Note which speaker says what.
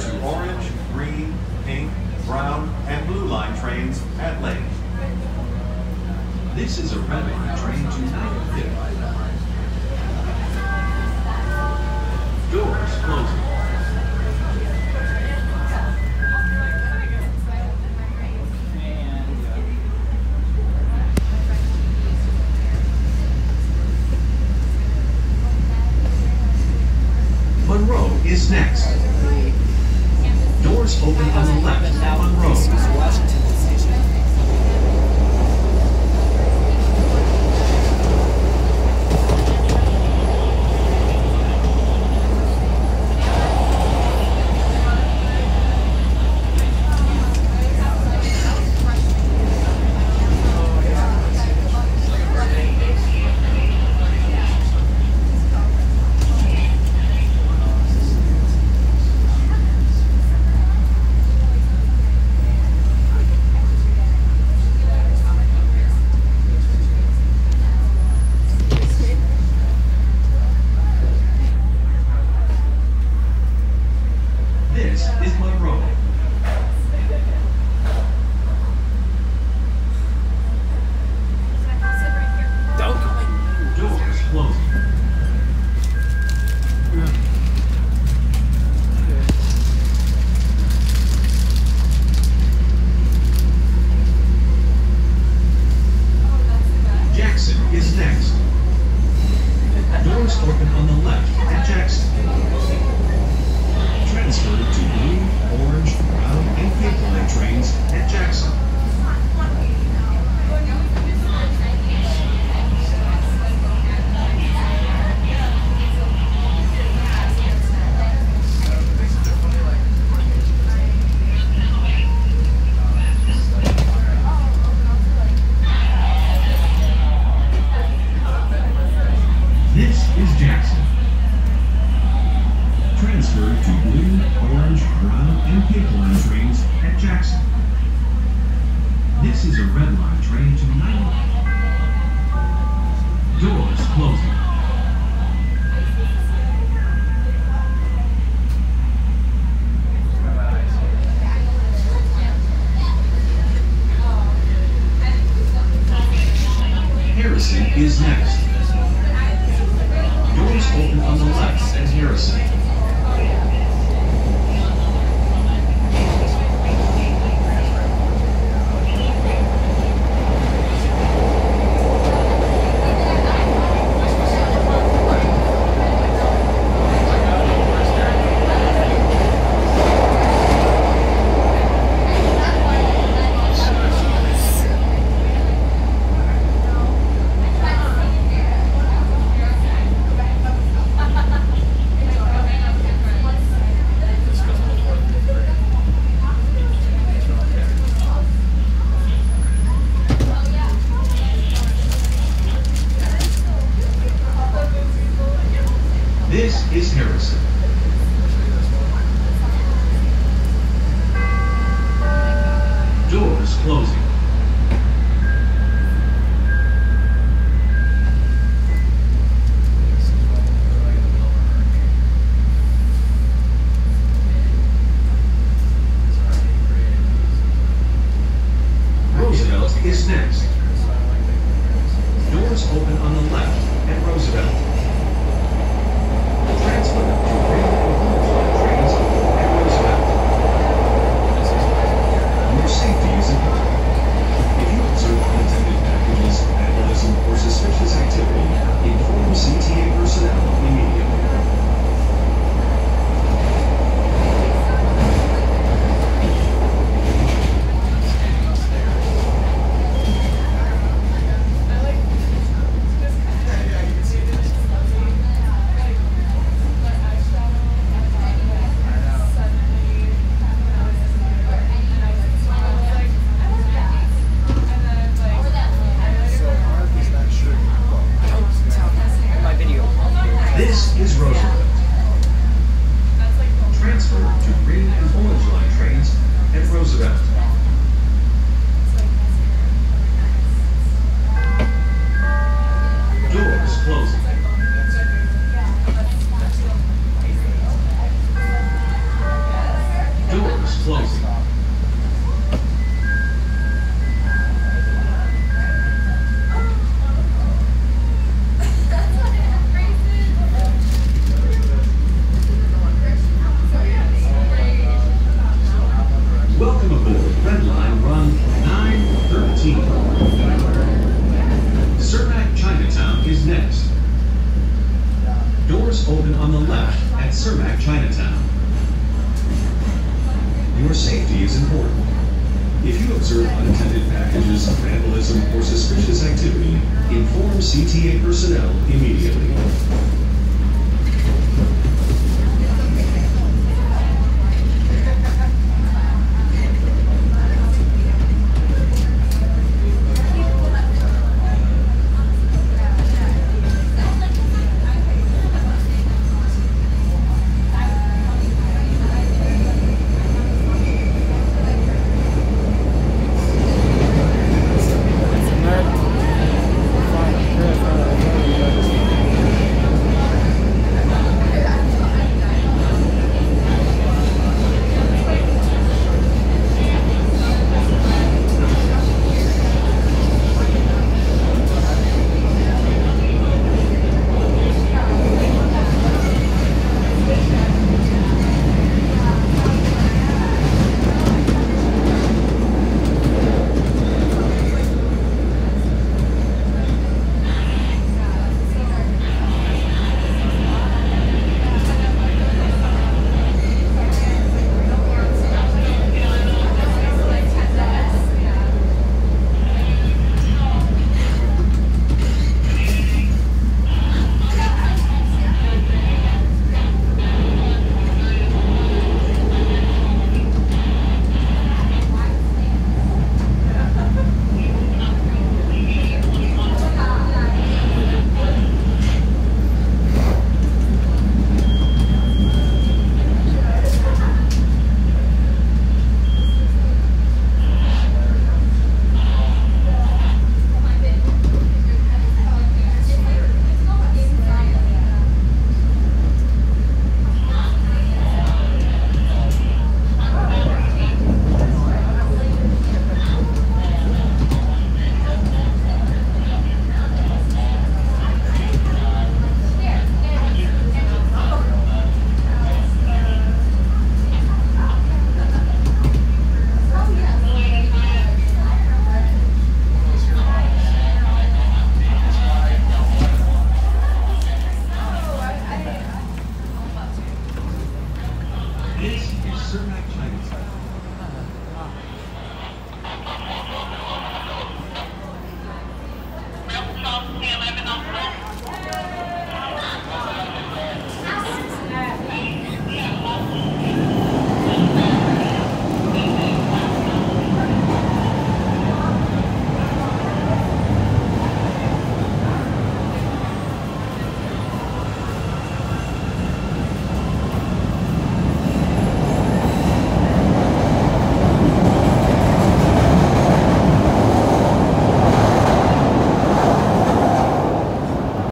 Speaker 1: to orange, green, pink, brown, and blue line trains at Lake. This is a red line train to Nine Doors closing. Transfer to blue, orange, brown, and pink line trains at Jackson. This is Jackson. Transfer to blue, orange, brown, and pink line trains at Jackson. This is a red line train to Nine. Doors closing. Harrison is next. Doors open on the left at Harrison. If you observe unattended packages, vandalism, or suspicious activity, inform CTA personnel immediately.